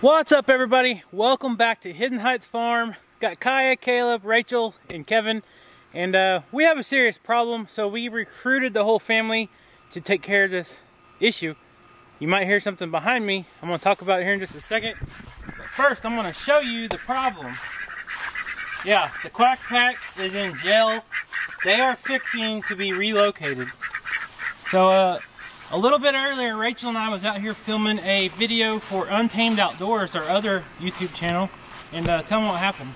What's up everybody? Welcome back to Hidden Heights Farm. Got Kaya, Caleb, Rachel, and Kevin. And uh, we have a serious problem, so we recruited the whole family to take care of this issue. You might hear something behind me. I'm gonna talk about it here in just a second. But first, I'm gonna show you the problem. Yeah, the Quack Pack is in jail. They are fixing to be relocated. So uh, a little bit earlier, Rachel and I was out here filming a video for Untamed Outdoors, our other YouTube channel, and uh, tell them what happened.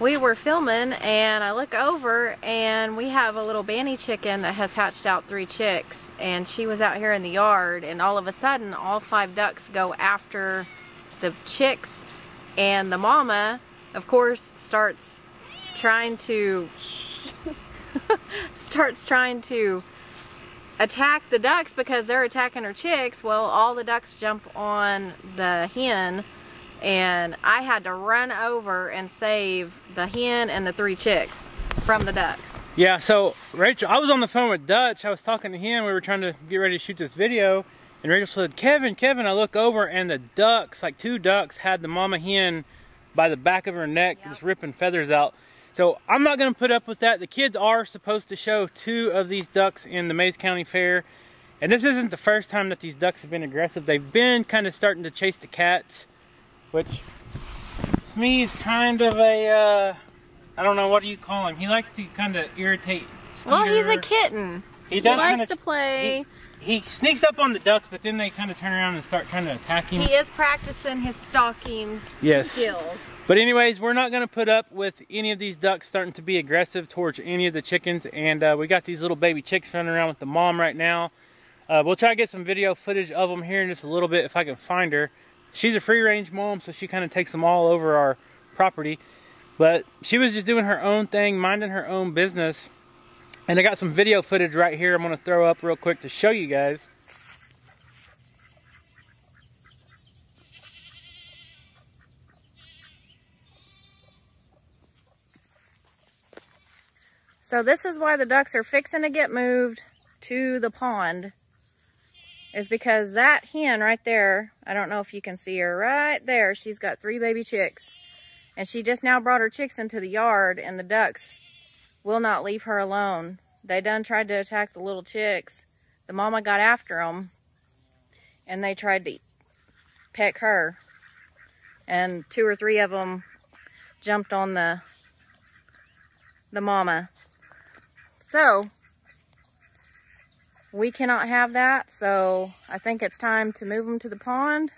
We were filming and I look over and we have a little banty chicken that has hatched out three chicks and she was out here in the yard and all of a sudden all five ducks go after the chicks and the mama of course starts trying to starts trying to attack the ducks because they're attacking her chicks. Well, all the ducks jump on the hen and I had to run over and save the hen and the three chicks from the ducks. Yeah, so Rachel, I was on the phone with Dutch. I was talking to him. We were trying to get ready to shoot this video. And Rachel said, Kevin, Kevin, I look over and the ducks, like two ducks, had the mama hen by the back of her neck, yep. just ripping feathers out. So I'm not going to put up with that. The kids are supposed to show two of these ducks in the Mayes County Fair. And this isn't the first time that these ducks have been aggressive. They've been kind of starting to chase the cats, which Smee's kind of a, uh, I don't know, what do you call him? He likes to kind of irritate Skeeter. Well, he's a kitten. He, does he likes to play. He, he, sneaks up on the ducks, but then they kind of turn around and start trying to attack him. He is practicing his stalking yes. skills. But anyways, we're not going to put up with any of these ducks starting to be aggressive towards any of the chickens. And uh, we got these little baby chicks running around with the mom right now. Uh, we'll try to get some video footage of them here in just a little bit if I can find her. She's a free range mom, so she kind of takes them all over our property. But she was just doing her own thing, minding her own business. And I got some video footage right here I'm going to throw up real quick to show you guys. So this is why the ducks are fixing to get moved to the pond. Is because that hen right there, I don't know if you can see her right there, she's got three baby chicks. And she just now brought her chicks into the yard and the ducks will not leave her alone. They done tried to attack the little chicks. The mama got after them and they tried to peck her. And two or three of them jumped on the the mama so, we cannot have that, so I think it's time to move them to the pond.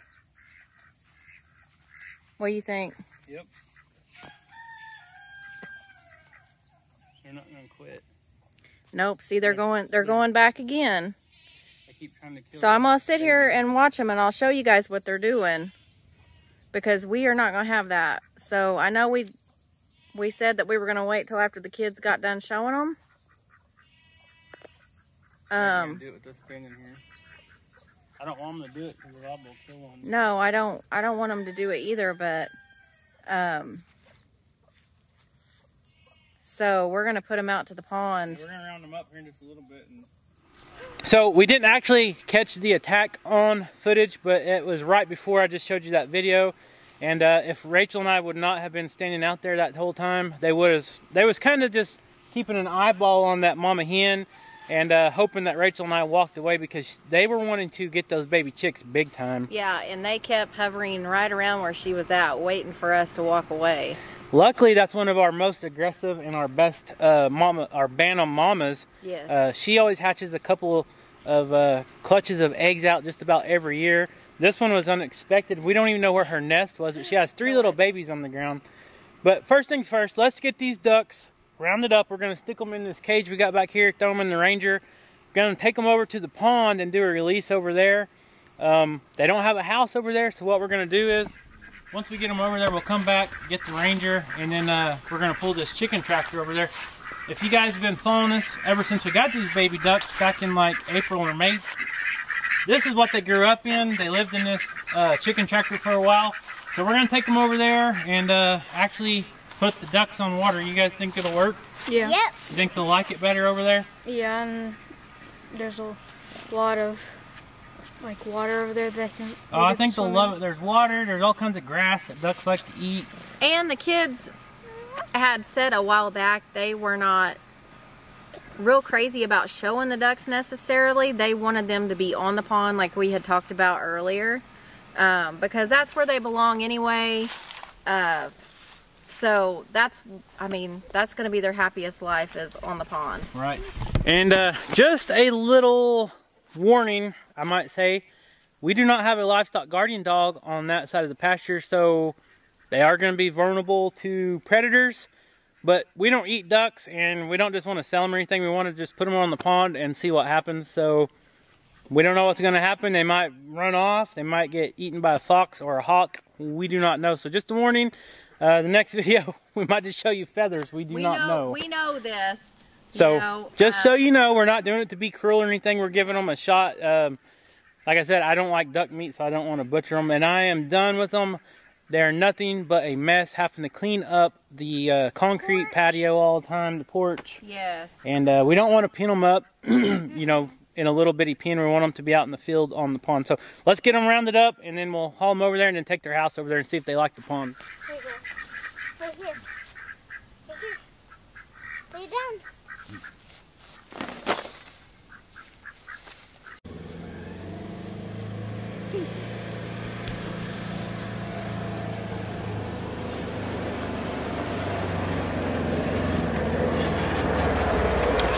What do you think? Yep. They're not gonna quit. Nope. See, they're going. They're going back again. I keep trying to kill. So I'm gonna sit here and watch them, and I'll show you guys what they're doing, because we are not gonna have that. So I know we we said that we were gonna wait till after the kids got done showing them. Um, I don't want them to do it because Rob will kill them. No, I don't. I don't want them to do it either. But um, so we're gonna put them out to the pond. Yeah, we're gonna round them up here in just a little bit. And... So we didn't actually catch the attack on footage, but it was right before I just showed you that video. And uh, if Rachel and I would not have been standing out there that whole time, they was they was kind of just keeping an eyeball on that mama hen and uh, hoping that Rachel and I walked away because they were wanting to get those baby chicks big time. Yeah, and they kept hovering right around where she was at, waiting for us to walk away. Luckily, that's one of our most aggressive and our best uh, mama, our Bantam mamas. Yes. Uh, she always hatches a couple of uh, clutches of eggs out just about every year. This one was unexpected. We don't even know where her nest was, but she has three little babies on the ground. But first things first, let's get these ducks rounded up. We're going to stick them in this cage we got back here, throw them in the Ranger. We're going to take them over to the pond and do a release over there. Um, they don't have a house over there, so what we're going to do is, once we get them over there, we'll come back, get the Ranger, and then uh, we're going to pull this chicken tractor over there. If you guys have been following us ever since we got these baby ducks back in like April or May, this is what they grew up in. They lived in this uh, chicken tractor for a while. So we're going to take them over there and uh, actually put the ducks on water, you guys think it'll work? Yeah. Yep. You think they'll like it better over there? Yeah, and there's a lot of Like water over there that can. Oh, I think they'll love it. There's water. There's all kinds of grass that ducks like to eat. And the kids had said a while back they were not real crazy about showing the ducks necessarily. They wanted them to be on the pond like we had talked about earlier um, because that's where they belong anyway. Uh, so that's, I mean, that's going to be their happiest life is on the pond. Right. And uh, just a little warning, I might say, we do not have a livestock guardian dog on that side of the pasture, so they are going to be vulnerable to predators. But we don't eat ducks, and we don't just want to sell them or anything. We want to just put them on the pond and see what happens. So we don't know what's going to happen. They might run off. They might get eaten by a fox or a hawk. We do not know. So just a warning. Uh, the next video, we might just show you feathers. We do we not know, know. We know this. So you know, just uh, so you know, we're not doing it to be cruel or anything. We're giving them a shot. Um, like I said, I don't like duck meat, so I don't want to butcher them. And I am done with them. They're nothing but a mess, having to clean up the uh, concrete Porch. patio all the time, the porch. Yes. And uh, we don't want to pin them up, you know, in a little bitty pen. We want them to be out in the field on the pond. So let's get them rounded up, and then we'll haul them over there and then take their house over there and see if they like the pond. Right here. Right here. Right here. Lay down.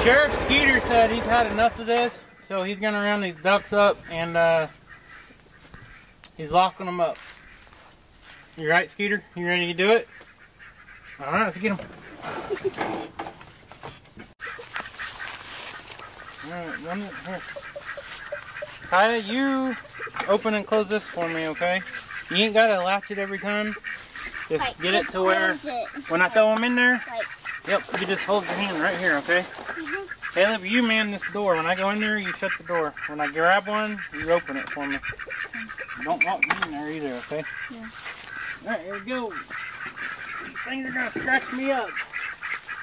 Sheriff Skeeter said he's had enough of this, so he's gonna round these ducks up and uh, he's locking them up. You right, Skeeter? You ready to do it? All right, let's get them. All right, run it here. Kaya, you open and close this for me, okay? You ain't gotta latch it every time. Just Right, get it to where it. when I throw them in there, Right. Yep, you just hold your hand right here, okay? Caleb, you man this door. When I go in there, you shut the door. When I grab one, you open it for me. Don't want me in there either, okay? Yeah. Alright, here we go. These things are gonna scratch me up.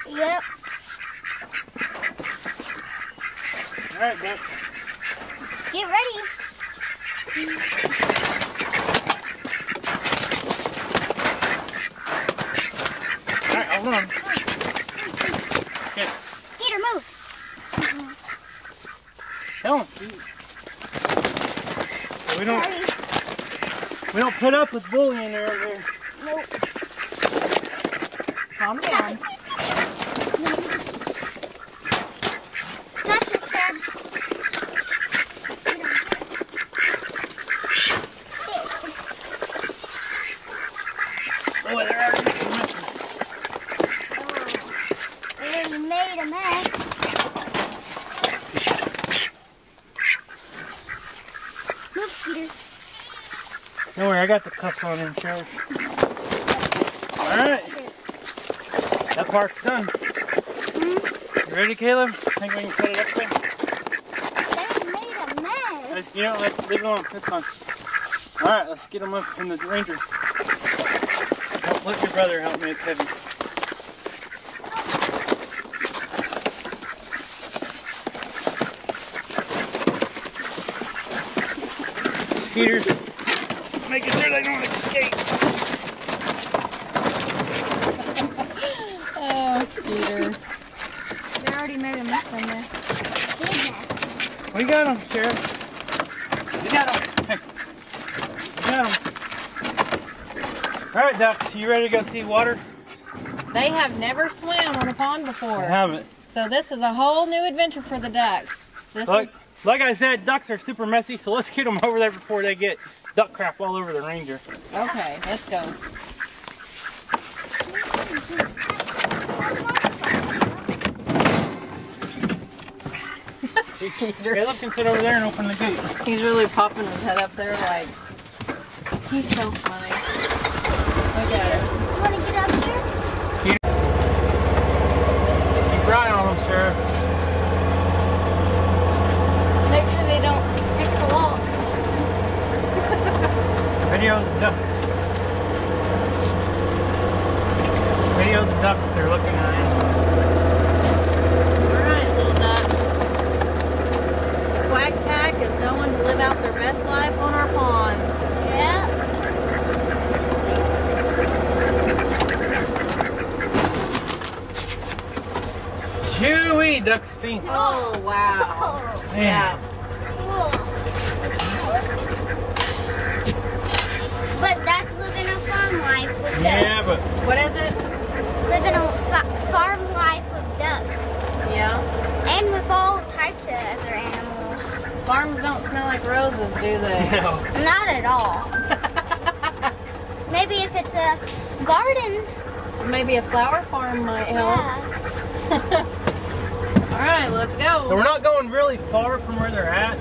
Yep. Alright, Duck. Get ready. Alright, hold on. Okay, Gator, move. Tell Steve. So we don't Sorry. we don't put up with bullying or. Nope. Calm down. Not this time. Oh, they're already making messes. Oh, you made a mess. Move, Skeeter. Don't worry, I got the cuffs on him, Sheriff. Alright. That part's done. You ready, Caleb? Think we can set it up there? They made a mess. You know, let's leave it on. It's fine. Alright, let's get them up in the Ranger. Help- Let your brother help me, it's heavy. Skeeters, making sure they don't escape. Oh, Skeeter. They already made a mess in there. Goodness. We got him, Sheriff. We got him. Hey. We got him. All right, ducks, you ready to go see water? They have never swam on a pond I before. haven't. So this is a whole new adventure for the ducks. This Like, is like I said, ducks are super messy, so let's get them over there before they get duck crap all over the Ranger. okay. Let's go. Caleb can sit over there and open the gate. He's really popping his head up there like he's so funny. Look at him. You want to get up here? Keep your eye on them, Sheriff. Make sure they don't pick the wall. Video the ducks. Video the ducks, they're looking around. Alright, little ducks. Quack pack is going to live out their best life on our pond. Yep. Chewy duck stink. Oh, wow. Oh. Man. But that's living a farm life with ducks. Yeah, but What is it? Living a fa- farm life with ducks. Yeah. And with all types of other animals. Farms don't smell like roses, do they? no. Not at all. Maybe if it's a garden. Maybe a flower farm might help. Yeah. All right, let's go. So we're not going really far from where they're at,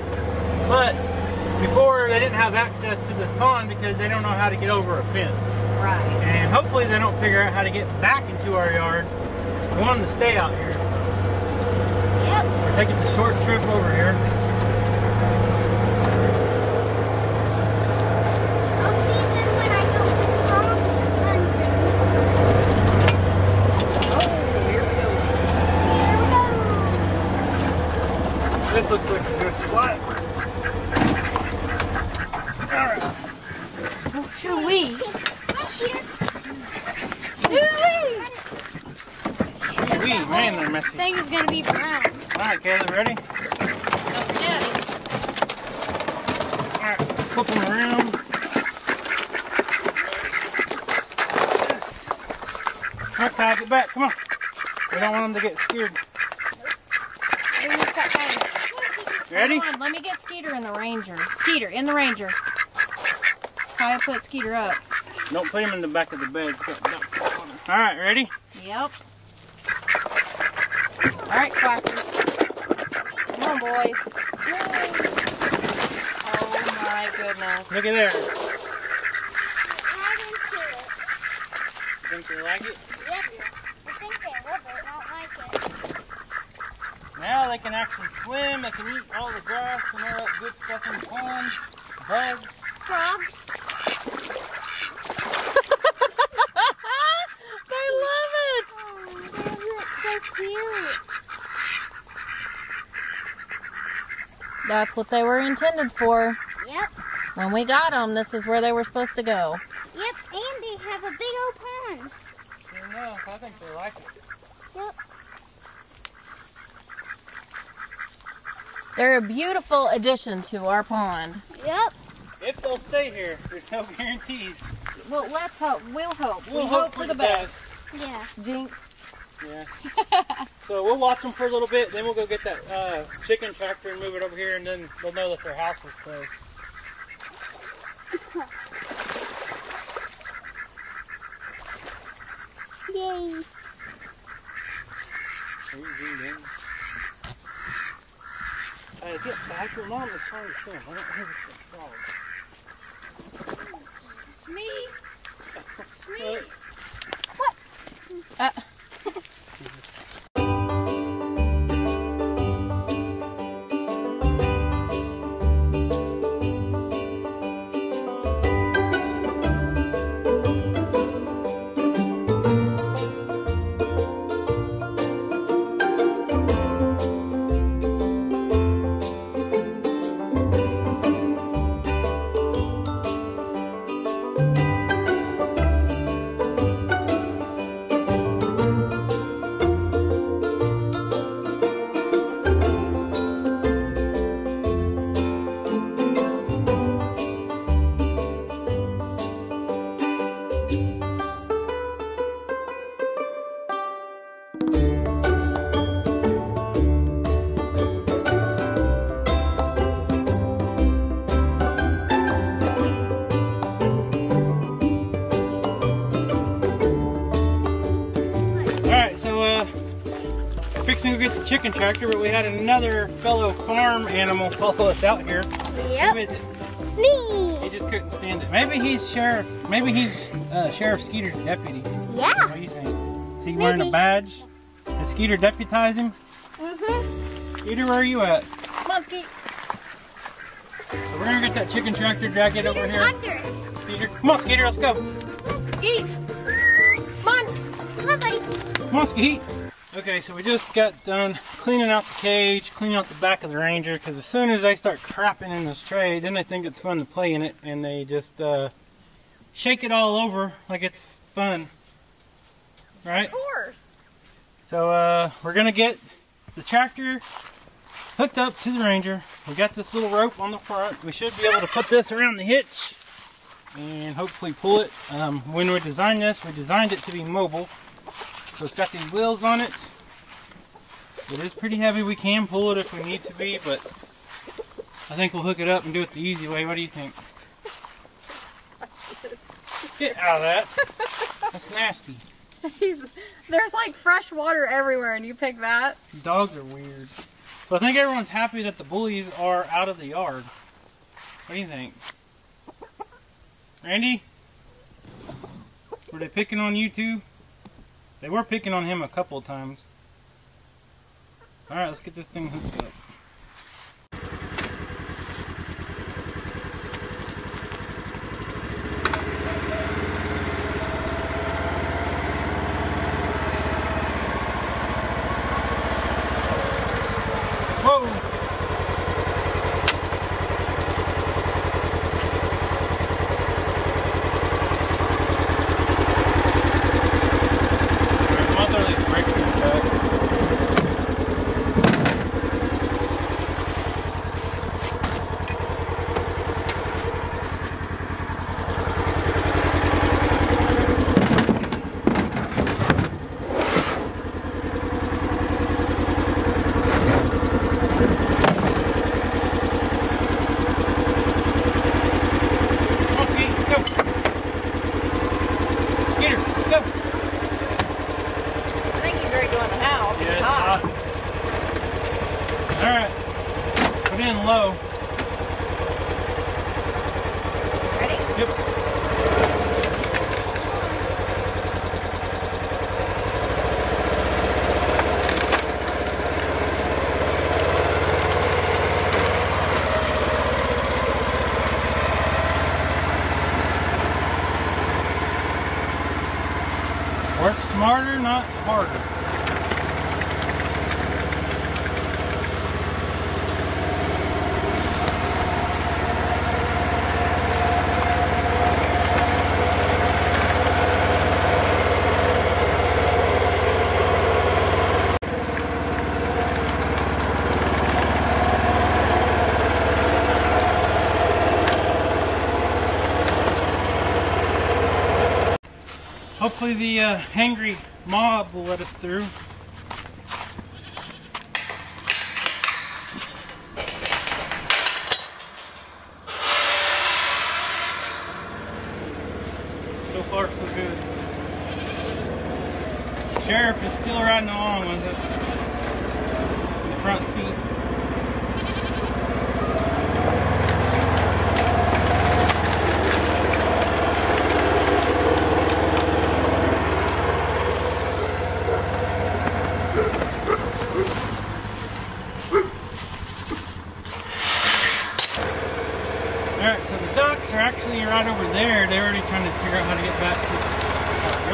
but before they didn't have access to this pond because they don't know how to get over a fence. right. And hopefully they don't figure out how to get back into our yard. We want them to stay out here. Yep. We're taking the short trip over here. I'll see them when I go farm hunting. Oh, here we go. Here we go. This looks like a good spot. Alright. Chewy. We, man, they're messy. Thing is gonna be brown. Alright, ready? Alright, let's flip them around. Get back. Come on. We don't want them to get scared. Ready? Come on, let me get Skeeter in the Ranger. Skeeter, in the Ranger. Kaya put Skeeter up. Don't put him in the back of the bed. Alright, ready? Yep. All right, quackers. Come on, boys. Oh my goodness. Look at there. Right into it. Think you like it? Yep. I think they love it, not like it. Now they can actually swim. They can eat all the grass and all that good stuff in the pond. Bugs. Frogs. they love it. Oh, they look so cute. That's what they were intended for. Yep. When we got them, this is where they were supposed to go. Yep. And they have a big old pond. I don't know. I think they like it. Yep. They're a beautiful addition to our pond. Yep. If they'll stay here, there's no guarantees. Well, let's hope. We'll hope. We'll we hope, hope for the best. Yeah. Jink. Yeah. so we'll watch them for a little bit, then we'll go get that uh, chicken tractor and move it over here, and then they'll know that their house is closed. Yay. Hey, get back. Your mom is trying to film. I don't hear the dog. Me. Uh, Uh, to get the chicken tractor, but we had another fellow farm animal follow us out here. Who Yep. is it? Me. He just couldn't stand it. Maybe he's sheriff. Maybe he's uh, Sheriff Skeeter's deputy. Yeah. What do you think? Is he wearing a badge? Did Skeeter deputize him? Mhm. Skeeter, where are you at? come on, Skeet. So we're gonna get that chicken tractor, drag it over here. under. Skeeter, come on, Skeeter, let's go. Skeet. Come on. Come on, buddy. Come on, Skeet. Okay, so we just got done cleaning out the cage, cleaning out the back of the Ranger, because as soon as they start crapping in this tray, then they think it's fun to play in it, and they just uh, shake it all over like it's fun. Right? Of course. So uh, we're gonna get the tractor hooked up to the Ranger. We got this little rope on the front. We should be able to put this around the hitch and hopefully pull it. Um, when we designed this, we designed it to be mobile. So it's got these wheels on it. It is pretty heavy. We can pull it if we need to be, but I think we'll hook it up and do it the easy way. What do you think? Get out of that. That's nasty. He's, there's like fresh water everywhere, and you pick that. Dogs are weird. So I think everyone's happy that the bullies are out of the yard. What do you think? Randy? Were they picking on you too? They were picking on him a couple of times. Alright, let's get this thing hooked up. Whoa! Motherly bricks and cut. Come on, Sweet, let's go. Get her, let's go. I think he's ready to go in the house. Yeah, it's hot. Alright. Put it in low. Ready? Yep. Work smarter, not harder. Hopefully the uh, hangry mob will let us through. So far, so good. Sheriff is still riding along with us in the front seat. Alright, so the ducks are actually right over there. They're already trying to figure out how to get back to the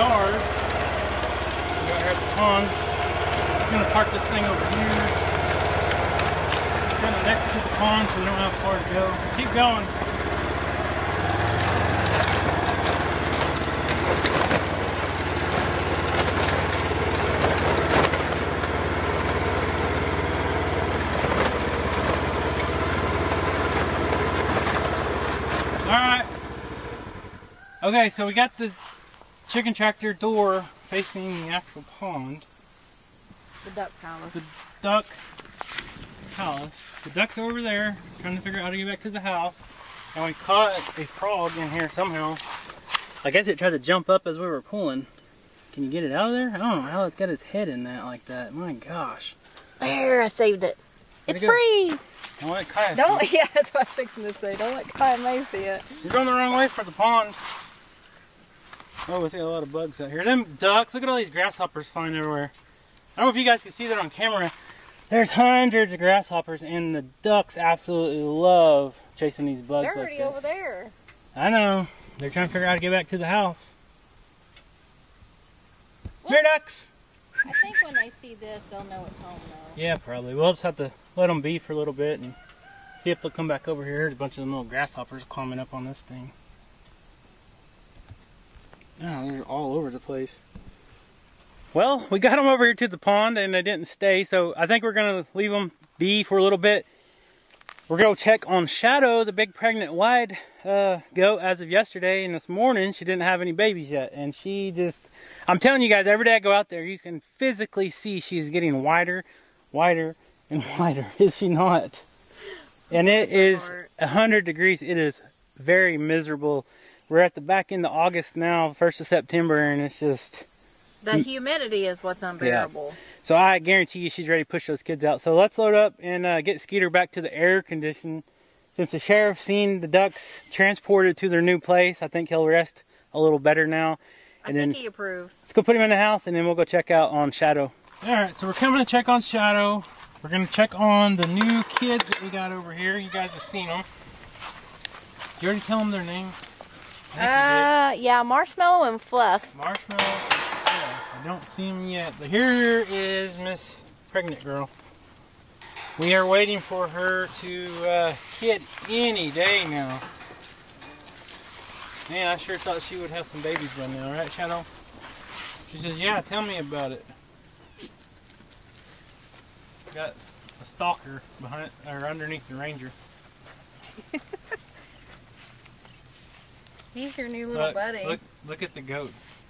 yard. We got here at the pond. I'm gonna park this thing over here. Kind of next to the pond so we don't have far to go. Keep going. Alright. Okay, so we got the chicken tractor door facing the actual pond. The duck palace. The duck house. The ducks are over there, trying to figure out how to get back to the house. And we caught a frog in here somehow. I guess it tried to jump up as we were pulling. Can you get it out of there? I don't know how it's got its head in that like that. My gosh. There, I saved it. Where'd It's it free. Don't let Kaya see Don't. it. Yeah, that's what I was fixing to say. Don't let Kyle May see it. You're going the wrong way for the pond. Oh, we see a lot of bugs out here. Them ducks, look at all these grasshoppers flying everywhere. I don't know if you guys can see that on camera. There's hundreds of grasshoppers, and the ducks absolutely love chasing these bugs They're like already this. over there. I know. They're trying to figure out how to get back to the house. Here, ducks. I think when they see this, they'll know it's home though. Yeah, probably. We'll just have to let them be for a little bit and see if they'll come back over here. There's a bunch of them little grasshoppers climbing up on this thing. Yeah, they're all over the place. Well, we got them over here to the pond and they didn't stay, so I think we're going to leave them be for a little bit. We're going to check on Shadow, the big pregnant wide uh, goat, as of yesterday. And this morning, she didn't have any babies yet. And she just, I'm telling you guys, every day I go out there, you can physically see she's getting wider, wider, and wider. Is she not? And it is 100 degrees. It is very miserable. We're at the back end of August now, 1st of September, and it's just... The humidity is what's unbearable. Yeah. So I guarantee you she's ready to push those kids out. So let's load up and uh, get Skeeter back to the air condition. Since the sheriff seen the ducks transported to their new place, I think he'll rest a little better now. And I think then he approves. Let's go put him in the house and then we'll go check out on Shadow. All right, so we're coming to check on Shadow. We're gonna check on the new kids that we got over here. You guys have seen them. Did you already tell them their name? Uh, yeah, Marshmallow and Fluff. Marshmallow I don't see him yet. But here is Miss Pregnant Girl. We are waiting for her to uh, kid any day now. Man, I sure thought she would have some babies by now, right, Shadow? She says, yeah, tell me about it. Got a stalker behind or underneath the ranger. He's your new little look, buddy. Look, look at the goats.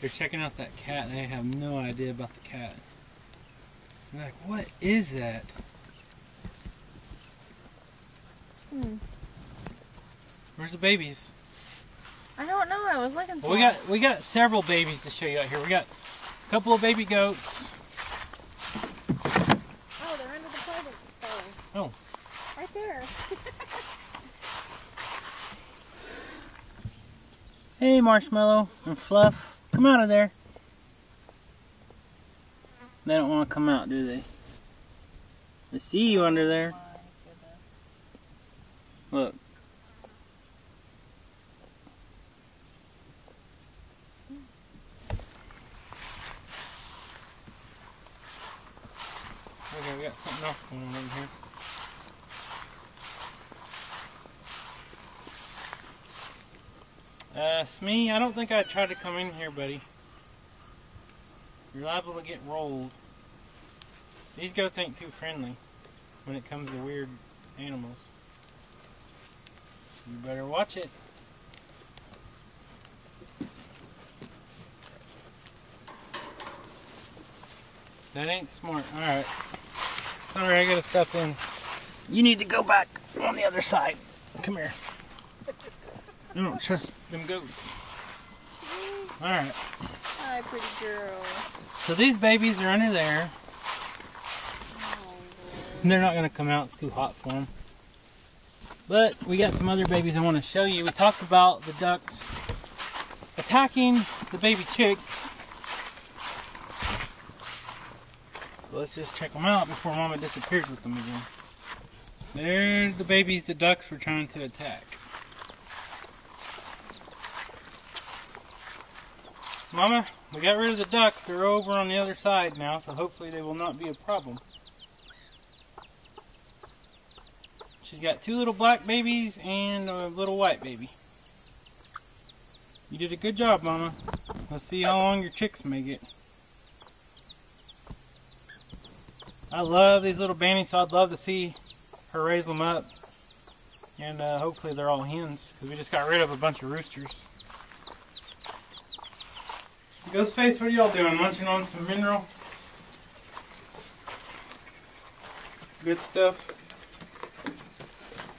They're checking out that cat and they have no idea about the cat. They're like, what is that? Hmm. Where's the babies? I don't know. I was looking for. Well, we got we got several babies to show you out here. We got a couple of baby goats. Oh, they're under the table. Oh. Right there. hey, Marshmallow and Fluff. Come out of there. They don't want to come out, do they? I see you under there. Look. Okay, we got something else going on in here. Uh, Smee, I don't think I'd try to come in here, buddy. You're liable to get rolled. These goats ain't too friendly when it comes to weird animals. You better watch it. That ain't smart. Alright. Sorry, I gotta step in. You need to go back on the other side. Come here. I don't trust them goats. Alright. Hi, pretty girl. So these babies are under there. Oh, They're not going to come out. It's too hot for them. But we got some other babies I want to show you. We talked about the ducks attacking the baby chicks. So let's just check them out before Mama disappears with them again. There's the babies the ducks were trying to attack. Mama, we got rid of the ducks. They're over on the other side now, so hopefully they will not be a problem. She's got two little black babies and a little white baby. You did a good job, Mama. Let's see how long your chicks make it. I love these little banties, so I'd love to see her raise them up. And uh, hopefully they're all hens, because we just got rid of a bunch of roosters. Ghostface, what are y'all doing? Munching on some mineral? Good stuff.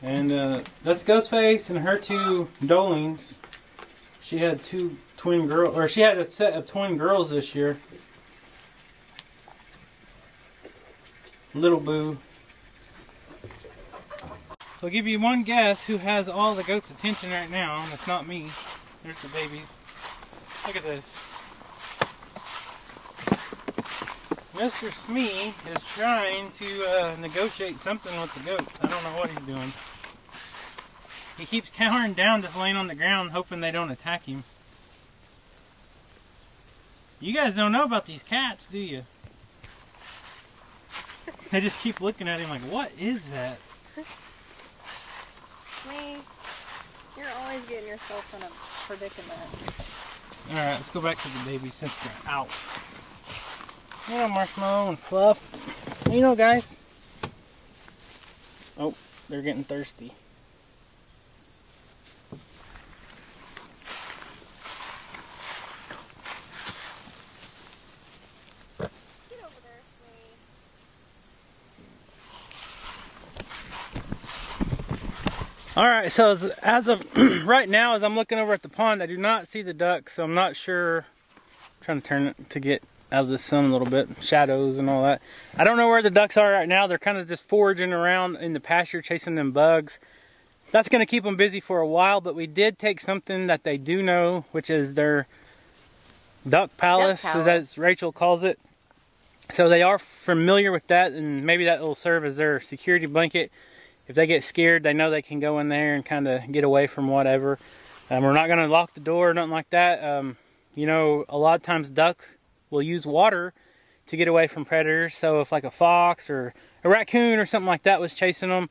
And uh, that's Ghostface and her two Doelings. She had two twin girls, or she had a set of twin girls this year. Little Boo. So I'll give you one guess who has all the goats' attention right now, it's not me. There's the babies. Look at this. Mr. Smee is trying to uh, negotiate something with the goats. I don't know what he's doing. He keeps cowering down, just laying on the ground, hoping they don't attack him. You guys don't know about these cats, do you? They just keep looking at him like, what is that? Me, you're always getting yourself in a predicament. Alright, let's go back to the babies since they're out. Know, Marshmallow and Fluff. You know, guys. Oh, they're getting thirsty. All right, so as, as of right now, as I'm looking over at the pond, I do not see the ducks, so I'm not sure. I'm trying to turn it to get out of the sun a little bit, shadows and all that. I don't know where the ducks are right now. They're kind of just foraging around in the pasture, chasing them bugs. That's going to keep them busy for a while, but we did take something that they do know, which is their duck palace, palace. as Rachel calls it. So they are familiar with that, and maybe that will serve as their security blanket if they get scared, they know they can go in there and kind of get away from whatever. Um, we're not going to lock the door or nothing like that. Um, you know, a lot of times duck will use water to get away from predators. So if like a fox or a raccoon or something like that was chasing them,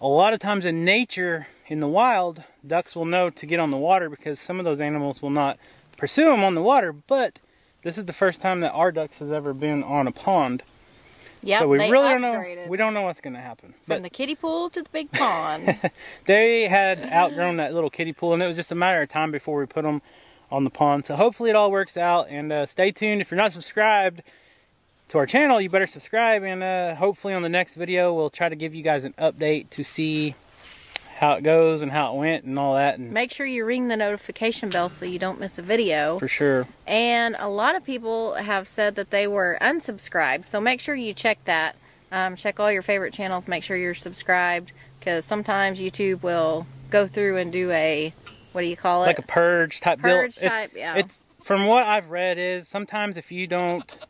a lot of times in nature, in the wild, ducks will know to get on the water because some of those animals will not pursue them on the water. But this is the first time that our ducks has ever been on a pond. Yep, so we really don't know. We don't know what's going to happen. But from the kiddie pool to the big pond. they had outgrown that little kiddie pool, and it was just a matter of time before we put them on the pond. So hopefully it all works out. And uh, stay tuned. If you're not subscribed to our channel, you better subscribe. And uh, hopefully on the next video, we'll try to give you guys an update to see how it goes and how it went and all that. And Make sure you ring the notification bell so you don't miss a video. for sure. And a lot of people have said that they were unsubscribed, so make sure you check that. Um, check all your favorite channels, make sure you're subscribed, because sometimes YouTube will go through and do a, what do you call it? Like a purge type Purge deal. type, it's, yeah. It's from what I've read is sometimes if you don't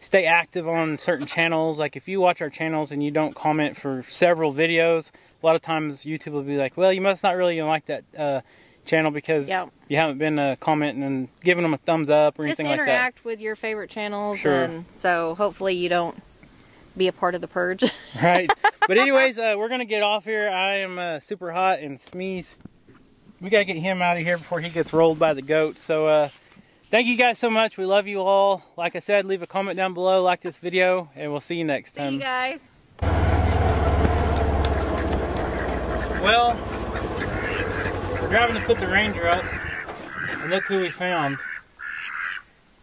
stay active on certain channels, like if you watch our channels and you don't comment for several videos, a lot of times YouTube will be like, well, you must not really like that uh, channel because Yep. you haven't been uh, commenting and giving them a thumbs up or Just anything like that. Just interact with your favorite channels, Sure. and so hopefully you don't be a part of the purge. right. But anyways, uh, we're gonna get off here. I am uh, super hot and Smeeze. We gotta get him out of here before he gets rolled by the goat. So uh, thank you guys so much. We love you all. Like I said, leave a comment down below, like this video, and we'll see you next time. See you guys. Well, we're driving to put the Ranger up, and look who we found.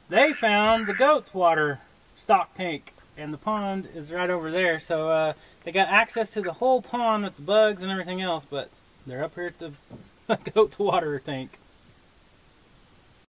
They found the goat's water stock tank, and the pond is right over there. So uh, they got access to the whole pond with the bugs and everything else, but they're up here at the goat's water tank.